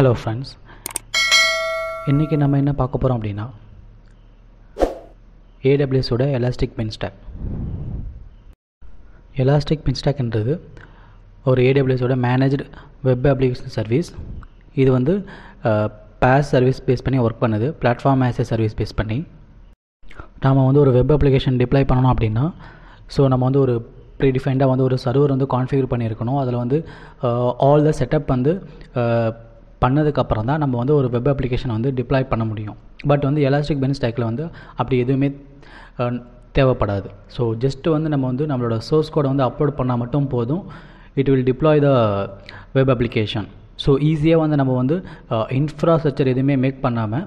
Hello friends இன்றைக்கி நம்ம என்ன பார்க்க போகிறோம் அப்படின்னா ஏடபிள்யூஸோட எலாஸ்டிக் பின்ஸ்டாக் எலாஸ்டிக் பின்ஸ்டாக்ன்றது ஒரு ஏடபிள்யூஸோட மேனேஜ்டு வெப் அப்ளிகேஷன் சர்வீஸ் இது வந்து பேஸ் சர்வீஸ் பேஸ் பண்ணி ஒர்க் பண்ணுது. Platform as a service base பண்ணி. நாம் வந்து ஒரு வெப் அப்ளிகேஷன் டிப்ளை பண்ணணும் அப்படின்னா ஸோ நம்ம வந்து ஒரு ப்ரீடிஃபைண்டாக வந்து ஒரு சர்வர் வந்து கான்ஃபிகர் பண்ணியிருக்கணும். அதில் வந்து ஆல் த செட்டப் வந்து பண்ணதுக்கப்புறம் தான் நம்ம வந்து ஒரு வெப் அப்ளிகேஷனை வந்து டிப்ளாய் பண்ண முடியும். பட் வந்து எலாஸ்டிக் பென் ஸ்டாக்கில் வந்து அப்படி எதுவுமே தேவைப்படாது. ஸோ ஜஸ்ட்டு வந்து நம்ம வந்து நம்மளோட சோர்ஸ் கோடை வந்து அப்லோட் பண்ணால் மட்டும் போதும். It will deploy the web application so ஈஸியாக வந்து நம்ம வந்து இன்ஃப்ராஸ்ட்ரக்சர் எதுவுமே மேக் பண்ணாமல்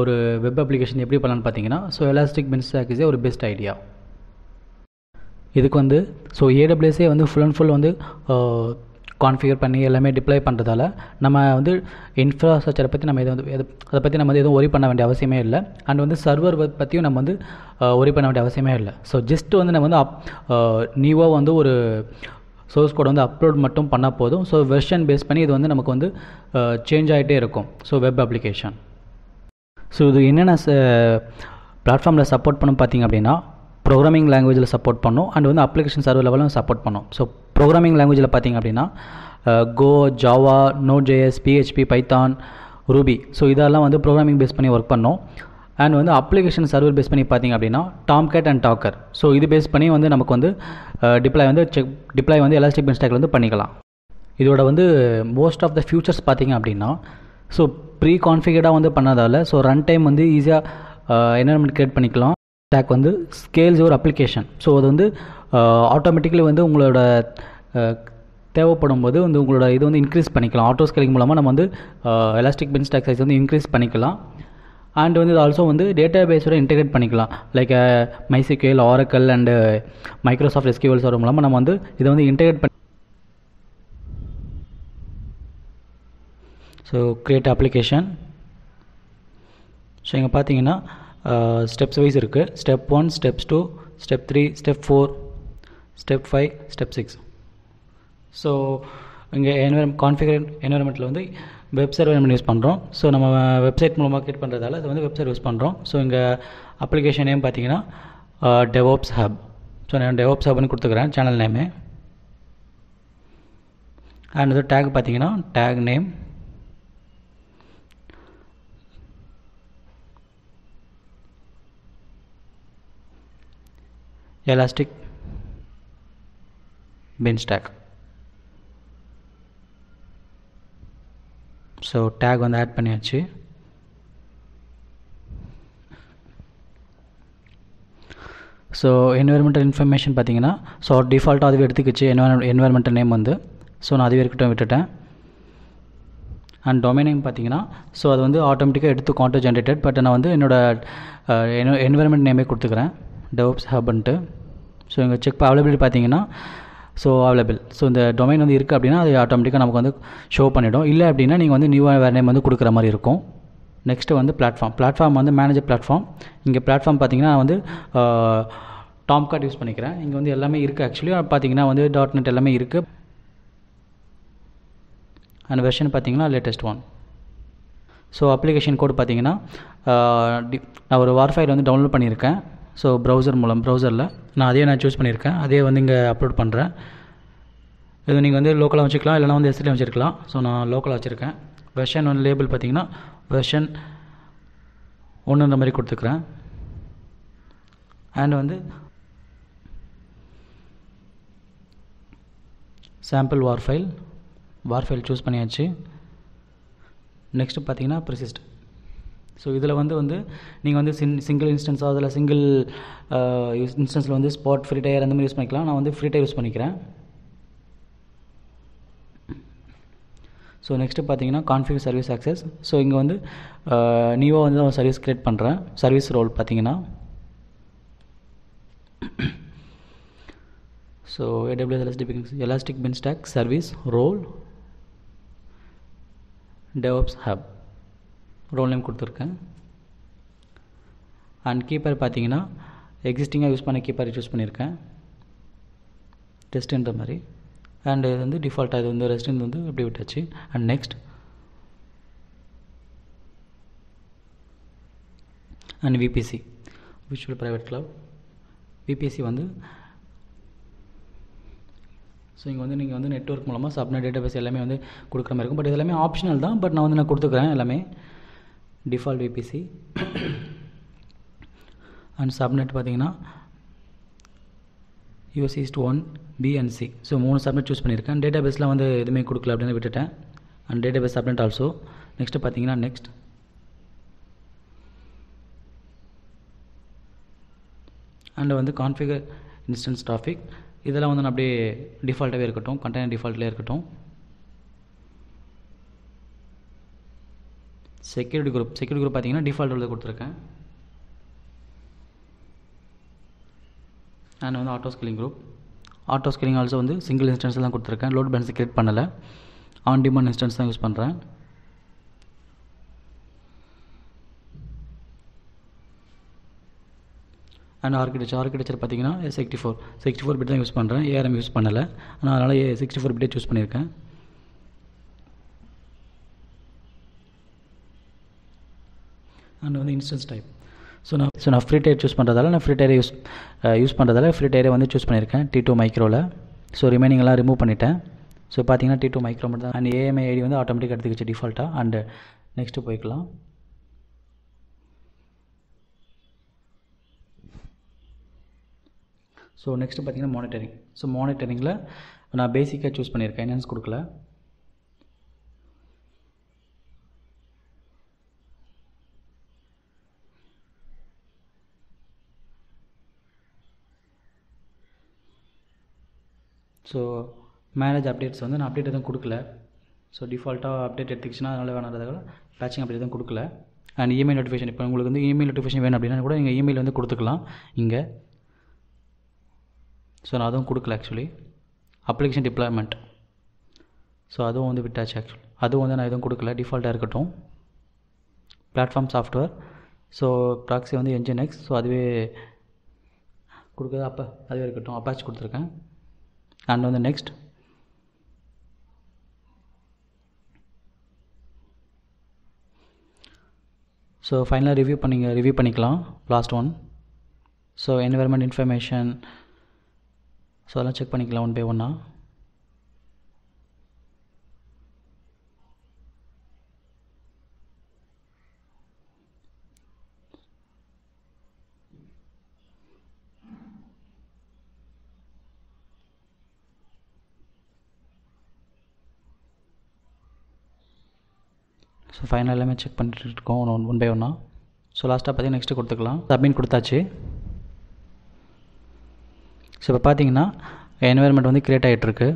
ஒரு வெப் அப்ளிகேஷன் எப்படி பண்ணலான்னு பார்த்தீங்கன்னா ஸோ எலாஸ்டிக் பென் ஸ்டாக் இஸே ஒரு பெஸ்ட் ஐடியா இதுக்கு வந்து ஸோ ஏடபிள்யூஸே வந்து ஃபுல் அண்ட் ஃபுல் வந்து கான்ஃபிகர் பண்ணி எல்லாமே டிப்ளை பண்ணுறதால நம்ம வந்து இன்ஃப்ராஸ்ட்ரக்சரை பற்றி நம்ம எதை வந்து அதை பற்றி நம்ம வந்து எதுவும் ஒரி பண்ண வேண்டிய அவசியமே இல்லை. அண்ட் வந்து சர்வர் பற்றியும் நம்ம வந்து ஒரி பண்ண வேண்டிய அவசியமே இல்லை. ஸோ ஜஸ்ட் வந்து நம்ம வந்து அப் நியூவாக வந்து ஒரு சோர்ஸ் கோட் வந்து அப்லோட் மட்டும் பண்ணால் போதும். ஸோ வெர்ஷன் பேஸ் பண்ணி இது வந்து நமக்கு வந்து சேஞ்ச் ஆகிட்டே இருக்கும். ஸோ வெப் அப்ளிகேஷன் ஸோ இது என்னென்ன பிளாட்ஃபார்மில் சப்போர்ட் பண்ணும் பார்த்தீங்க அப்படின்னா ப்ரோக்ராமிங் லாங்குவேஜில் சப்போர்ட் பண்ணும். அண்ட் வந்து அப்ளிகேஷன் சர்வர் லெவலும் சப்போர்ட் பண்ணும். ஸோ ப்ரோக்ராமிங் லாங்குவேஜில் பார்த்தீங்க அப்படின்னா Go Java Node JS PHP Python Ruby so இதெல்லாம் வந்து ப்ரோக்ராமிங் பேஸ் பண்ணி ஒர்க் பண்ணோம். அண்ட் வந்து அப்ளிகேஷன் சர்வர் பேஸ் பண்ணி பார்த்தீங்க அப்படின்னா டாம்கேட் அண்ட் டாக்கர் ஸோ இது பேஸ் பண்ணி வந்து நமக்கு வந்து டிப்ளை வந்து செக் டிப்ளை வந்து எலாஸ்டிக் பென் வந்து பண்ணிக்கலாம். இதோட வந்து மோஸ்ட் ஆஃப் த ஃபியூச்சர்ஸ் பார்த்தீங்க அப்படின்னா ஸோ ப்ரீ கான்ஃபிகர்டாக வந்து பண்ணதால் ஸோ ரன் டைம் வந்து ஈஸியாக என்வரன்மெண்ட் க்ரியேட் பண்ணிக்கலாம். ஸ்டாக் வந்து ஸ்கேல்ஸ் ஒரு அப்ளிகேஷன் ஸோ அது வந்து uh, ஆட்டோமேட்டிக்கலி வந்து உங்களோட uh, தேவைப்படும் போது வந்து உங்களோட இது வந்து இன்க்ரீஸ் பண்ணிக்கலாம். ஆட்டோ ஸ்கேலிங் மூலமாக நம்ம வந்து எலாஸ்டிக் பென் ஸ்டாக் சைஸ் வந்து இன்க்ரீஸ் பண்ணிக்கலாம். அண்ட் வந்து இது ஆல்சோ வந்து டேட்டா பேஸோட இன்டெகிரேட் பண்ணிக்கலாம். Like MySQL Oracle and Microsoft SQLs வர மூலமாக நம்ம வந்து இதை வந்து இன்டெகிரேட் பண்ணி ஸோ க்ரியேட் அப்ளிகேஷன் ஸோ இங்கே பார்த்தீங்கன்னா ஸ்டெப்ஸ் வைஸ் இருக்குது step one steps two step three step four step five step six so இங்கே என்வரம் கான்ஃபிகர் என்வரன்மெண்ட்டில் வந்து வெப் சர்வர் யூஸ் பண்ணுறோம் ஸோ நம்ம வெப்சைட் மூலமாக கிரியேட் பண்ணுறதால அது வந்து வெப்சைட் யூஸ் பண்ணுறோம் ஸோ இங்கே அப்ளிகேஷன் நேம் பார்த்தீங்கன்னா டெவோப்ஸ் ஹப் ஸோ நான் டெவோப்ஸ் ஹப்னு கொடுத்துக்கிறேன் சேனல் நேமு அண்ட் இது டேக் பார்த்தீங்கன்னா tag name elastic beanstalk so tag வந்து ஆட் பண்ணியாச்சு. ஸோ என்வரன்மெண்டல் இன்ஃபர்மேஷன் பார்த்தீங்கன்னா ஸோ டிஃபால்ட்டாக அதுவே எடுத்துக்கிச்சு. என்வர என்வரன்மெண்டல் நேம் வந்து. ஸோ நான் அதுவே இருக்கட்டும் விட்டுட்டேன். அண்ட் டொமைன் நேம் பார்த்தீங்கன்னா ஸோ அது வந்து ஆட்டோமேட்டிக்காக எடுத்து கான்டோ ஜென்ரேட்டட் பட் நான் வந்து என்னோடய என்வரன்மெண்ட் நேமே கொடுத்துக்கிறேன். டெவப்ஸ் ஹப்ன்ட்டு ஸோ இங்கே செக் அவைலபிலிட்டி பார்த்தீங்கன்னா ஸோ அவைலபிள் ஸோ இந்த டொமைன் வந்து இருக்குது அப்படின்னா அது ஆட்டோமேட்டிக்காக நமக்கு வந்து ஷோ பண்ணிவிடும் இல்லை அப்படின்னா நீங்கள் வந்து நியூவாக வேறு நேம் வந்து கொடுக்குற மாதிரி இருக்கும். நெக்ஸ்ட்டு வந்து பிளாட்ஃபார்ம் பிளாட்ஃபார்ம் வந்து மேனேஜர் பிளாட்ஃபார்ம் இங்கே பிளாட்ஃபார்ம் பார்த்தீங்கன்னா வந்து டாம் கார்ட் யூஸ் பண்ணிக்கிறேன். இங்கே வந்து எல்லாமே இருக்குது ஆக்சுவலி பார்த்தீங்கன்னா வந்து. டாட் நெட் எல்லாமே இருக்குது அண்ட் வெர்ஷன் பார்த்தீங்கன்னா latest one so application code பார்த்தீங்கன்னா நான் ஒரு வார் ஃபைல் வந்து டவுன்லோட் பண்ணியிருக்கேன். ஸோ ப்ரௌசர் மூலம் ப்ரௌசரில் நான் அதே நான் சூஸ் பண்ணியிருக்கேன். அதே வந்து இங்கே அப்லோட் பண்ணுறேன் இது நீங்கள் வந்து லோக்கலாக வச்சுக்கலாம் இல்லைனா வந்து எஸ்டிலையும் வச்சுருக்கலாம். ஸோ நான் லோக்கலாக வச்சுருக்கேன். வெர்ஷன் வந்து லேபிள் பார்த்தீங்கன்னா வெர்ஷன் ஒன்றுன்ற மாதிரி கொடுத்துக்கிறேன். அண்ட் வந்து sample war file war file choose பண்ணியாச்சு. நெக்ஸ்ட்டு பார்த்தீங்கன்னா ப்ரிசிஸ்ட் ஸோ இதில் வந்து வந்து நீங்கள் வந்து சின் சிங்கிள் இன்ஸ்டன்ஸாக அதில் சிங்கிள் யூஸ் இன்ஸ்டன்ஸில் வந்து ஸ்பாட் ஃப்ரீ டயர் அந்த மாதிரி யூஸ் பண்ணிக்கலாம். நான் வந்து ஃப்ரீ டயர் யூஸ் பண்ணிக்கிறேன். ஸோ நெக்ஸ்ட்டு பார்த்தீங்கன்னா கான்ஃபிகர் சர்வீஸ் ஆக்சஸ் ஸோ இங்கே வந்து நியூவாக வந்து நான் சர்வீஸ் க்ரியேட் பண்ணுறேன் சர்வீஸ் ரோல் பார்த்தீங்கன்னா so AWS Elastic Elastic Beanstalk service role DevOps hub role name கொடுத்துருக்கேன். அண்ட் கீப்பர் பார்த்தீங்கன்னா எக்ஸிஸ்டிங்காக யூஸ் பண்ண கீப்பர் யூஸ் பண்ணியிருக்கேன். டெஸ்ட்டுன்ற மாதிரி. அண்ட் இது வந்து டிஃபால்ட்டாக இது வந்து ரெஸ்டின் வந்து இப்படி விட்டாச்சு. And next and VPC visual private club VPC வந்து ஸோ இங்கே வந்து நீங்கள் வந்து நெட்ஒர்க் மூலமாக சப்னெட் டேட்டாபேஸ் எல்லாமே வந்து கொடுக்குற மாதிரி இருக்கும். பட் இது எல்லாமே ஆப்ஷனல் தான். பட் நான் வந்து நான் கொடுத்துக்குறேன் எல்லாமே. டிஃபால்ட் விபிசி அண்ட் சப்நெட் பார்த்திங்கன்னா US east one B and C so மூணு சப்நெட் சூஸ் பண்ணியிருக்கேன். டேட்டா பேஸ்லாம் வந்து எதுவுமே கொடுக்கல அப்படின்னு விட்டுட்டேன். And database subnet also next பார்த்தீங்கன்னா நெக்ஸ்ட் அண்ட் வந்து கான்ஃபிகர் இன்ஸ்டன்ஸ் டாபிக் இதெல்லாம் வந்து நான் அப்படியே டிஃபால்ட்டாகவே இருக்கட்டும் கண்டெய்னர் டிஃபால்ட்லேயே இருக்கட்டும். செக்யூரிட்டி குரூப் செக்யூரிட்டி குரூப் பார்த்தீங்கன்னா டிஃபால்ட் உள்ள கொடுத்துருக்கேன். அண்ட் வந்து auto scaling group auto scaling also வந்து சிங்கிள் இன்ஸ்டன்ஸ் தான் கொடுத்துருக்கேன். லோட் பேலன்ஸ் கிரியேட் பண்ணலை. ஆன் டிமாண்ட் இன்ஸ்டன்ஸ் தான் யூஸ் பண்ணுறேன் அண்ட் ஆர்கிடெக்சர் ஆர்கிடெக்சர் பார்த்தீங்கன்னா sixty four sixty four bit தான் யூஸ் பண்ணுறேன் ஏஆர்எம் யூஸ் பண்ணலை. ஆனால் அதனால் சிக்ஸ்டி ஃபோர் பிட்டே சூஸ் பண்ணியிருக்கேன். அண்ட் வந்து இன்ஸ்டன்ஸ் டைப் ஸோ நான் ஸோ நான் ஃப்ரீ டயர் சூஸ் பண்ணுறதால நான் ஃப்ரீ டயரை யூஸ் யூஸ் பண்ணுறதால ஃப்ரீ டயரை வந்து சூஸ் பண்ணியிருக்கேன். டி டூ மைக்ரோவில் ஸோ ரிமைனிங்லாம் ரிமூவ் பண்ணிட்டேன். ஸோ பார்த்தீங்கன்னா டி டூ மைக்ரோ மட்டும் தான். அண்ட் ஏஎம்ஐ ஐடி வந்து ஆட்டோமேட்டிக் எடுத்துக்கிச்சு டிஃபால்ட்டாக அண்ட் நெக்ஸ்ட்டு போய்க்கலாம். ஸோ நெக்ஸ்ட்டு பார்த்தீங்கன்னா மானிட்டரிங் ஸோ மானிட்டரிங்கில் நான் பேசிக்காக சூஸ் பண்ணியிருக்கேன். என்ஹான்ஸ் கொடுக்கல. ஸோ மேரேஜ் அப்டேட்ஸ் வந்து நான் அப்டேட் எதுவும் கொடுக்கல. ஸோ டிஃபால்ட்டாக அப்டேட் எடுத்துக்கிச்சுன்னா அதனால் வேணாததால் பேட்சிங் அப்டேட் எதுவும் கொடுக்கல. அண்ட் இமெயில் நோட்டிஃபிகேஷன் இப்போ உங்களுக்கு வந்து இமெயில் நோட்டிஃபிகேஷன் வேணும் அப்படின்னா கூட நீங்கள் இமெயில் வந்து கொடுத்துக்கலாம். இங்கே. ஸோ நான் அதுவும் கொடுக்கல ஆக்சுவலி அப்ளிகேஷன் டிப்ளாய்மெண்ட் ஸோ அதுவும் வந்து விட்டாச்சு ஆக்சுவலி அதுவும் வந்து நான் எதுவும் கொடுக்கல. டிஃபால்ட்டாக இருக்கட்டும். பிளாட்ஃபார்ம் சாஃப்ட்வேர் ஸோ ப்ராக்ஸி வந்து என்ஜின் எக்ஸ் ஸோ அதுவே கொடுக்குறது அப்போ அதுவே இருக்கட்டும். அப்பாச் கொடுத்துருக்கேன். அண்ட் வந்து நெக்ஸ்ட் ஸோ ஃபைனலாக ரிவ்யூ பண்ணிங்க ரிவ்யூ பண்ணிக்கலாம் last one so environment information so அதெல்லாம் செக் பண்ணிக்கலாம் ஒன் பை ஒன்னாக ஸோ ஃபைனல் எல்லாமே செக் பண்ணிட்டு இருக்கோம் ஒன் ஒன் பை ஒன்னாக ஸோ லாஸ்ட்டாக பார்த்தீங்கன்னா நெக்ஸ்ட்டு கொடுத்துக்கலாம். சப்மின் கொடுத்தாச்சு. ஸோ இப்போ பார்த்தீங்கன்னா என்வைரன்மெண்ட் வந்து க்ரியேட் ஆகிட்டுருக்கு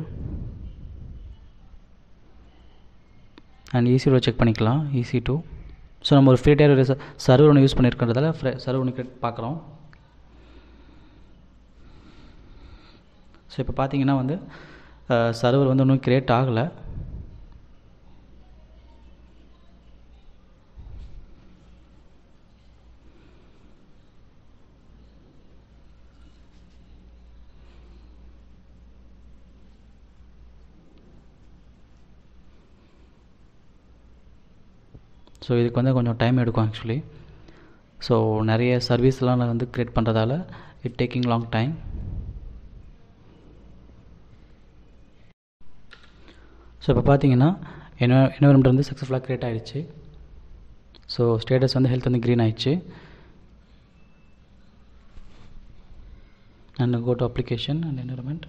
அண்ட் ஈஸி டூ செக் பண்ணிக்கலாம். ஈஸி டூ ஸோ நம்ம ஒரு ஃப்ரீ டயர் சர்வர் ஒன்று யூஸ் பண்ணியிருக்கிறதால சர்வர் ஒன்று கிரியேட் பார்க்குறோம். ஸோ இப்போ பார்த்தீங்கன்னா வந்து சர்வர் வந்து இன்னும் க்ரியேட் ஆகலை. ஸோ இதுக்கு வந்து கொஞ்சம் டைம் எடுக்கும் ஆக்சுவலி ஸோ நிறைய சர்வீஸ்லாம் நான் வந்து க்ரியேட் பண்ணுறதால it taking long time so இப்போ பார்த்தீங்கன்னா என்ன என்வரன்மெண்ட் வந்து சக்ஸஸ்ஃபுல்லாக க்ரியேட் ஆகிடுச்சு ஸோ ஸ்டேட்டஸ் வந்து ஹெல்த் வந்து க்ரீன் ஆகிடுச்சு and go to application and environment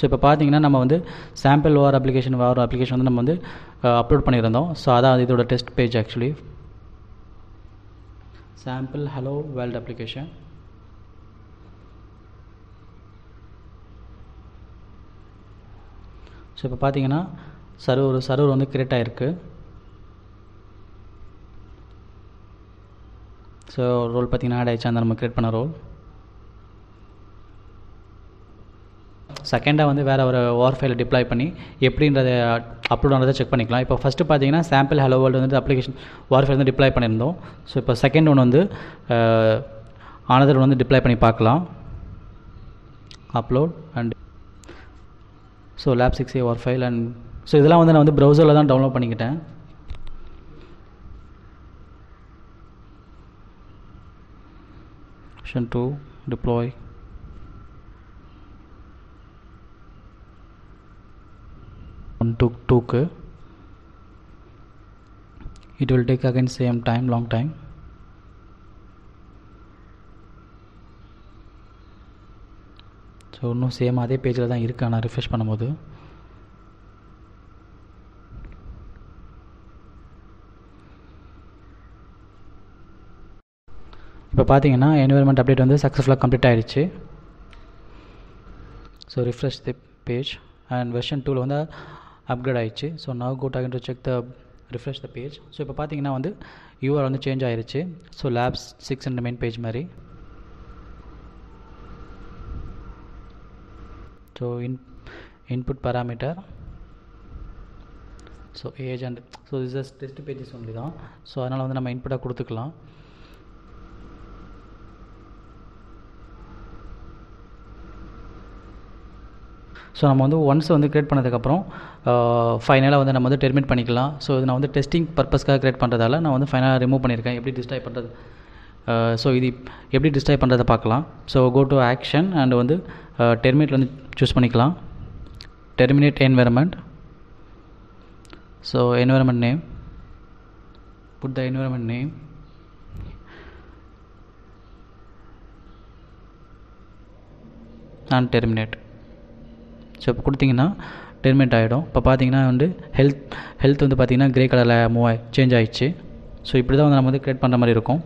so இப்போ பார்த்தீங்கன்னா நம்ம வந்து sample war application war application வந்து நம்ம வந்து அப்லோட் பண்ணியிருந்தோம். ஸோ அதான் இதோட test page actually sample hello world application so இப்போ பார்த்தீங்கன்னா சர்வர் சர்வர் வந்து கிரியேட் ஆகிருக்கு ஸோ ரோல் பார்த்தீங்கன்னா ஆட் ஆயிடுச்சு. அந்த நம்ம கிரியேட் பண்ண ரோல் செகண்டாக வந்து வேறு ஒரு ஓவர் ஃபைலை டிப்ளாய் பண்ணி எப்படின்றத அப்லோட் ஆனதை செக் பண்ணிக்கலாம். இப்போ ஃபஸ்ட்டு பார்த்தீங்கன்னா சாம்பிள் ஹலோ வேர்ல்டு வந்து அப்ளிகேஷன் ஓர் ஃபைல் வந்து டிப்ளாய் பண்ணியிருந்தோம். ஸோ இப்போ செகண்ட் ஒன்று வந்து ஆனதர் வந்து டிப்ளை பண்ணி பார்க்கலாம். Upload and so lab six A war file and so இதெல்லாம் வந்து நான் வந்து ப்ரௌசரில் தான் டவுன்லோட் பண்ணிக்கிட்டேன். Option to deploy 1 2 2 it will take again same time long time. So இன்னும் சேம் அதே பேஜில் தான் இருக்குது ஆனால் ரிஃப்ரெஷ் பண்ணும்போது. இப்போ பார்த்தீங்கன்னா என்விரான்மெண்ட் அப்டேட் வந்து சக்ஸஸ்ஃபுல்லாக கம்ப்ளீட் ஆயிடுச்சு. So refresh the page and version டூவில் வந்து அப்கிரேட் ஆயிடுச்சு. So now go dock to check the refresh the page so இப்போ பார்த்தீங்கன்னா வந்து யூஆர் வந்து சேஞ்ச் ஆயிருச்சு. So labs six and main page மாதிரி. So in input parameter so age and so is test pages only தான். So அதனால் வந்து நம்ம இன்புட்டாக கொடுத்துக்கலாம். ஸோ நம்ம வந்து ஒன்ஸ் வந்து க்ரியேட் பண்ணதுக்கப்புறம் uh, ஃபைனலாக வந்து நம்ம வந்து டெர்மினேட் பண்ணிக்கலாம். ஸோ இது நான் வந்து டெஸ்டிங் பர்பஸ்க்காக க்ரியேட் பண்ணுறதால நான் வந்து ஃபைனலாக ரிமூவ் பண்ணியிருக்கேன். எப்படி டிஸ்ட்ராய் பண்ணுறது ஸோ இது எப்படி டிஸ்ட்ராய் பண்ணுறதை பார்க்கலாம். So go to action and வந்து uh, டெர்மினேட் வந்து சூஸ் பண்ணிக்கலாம். Terminate environment so environment name put the environment name and terminate so இப்போ கொடுத்தீங்கன்னா டெர்மினேட் ஆகிடும் இப்போ பார்த்தீங்கன்னா வந்து ஹெல்த் ஹெல்த் வந்து பார்த்தீங்கன்னா க்ரே கலரில் மூவ் ஆகி சேஞ்ச் ஆகிடுச்சு ஸோ இப்படி தான் வந்து நம்ம வந்து க்ரியேட் பண்ணுற மாதிரி இருக்கும்.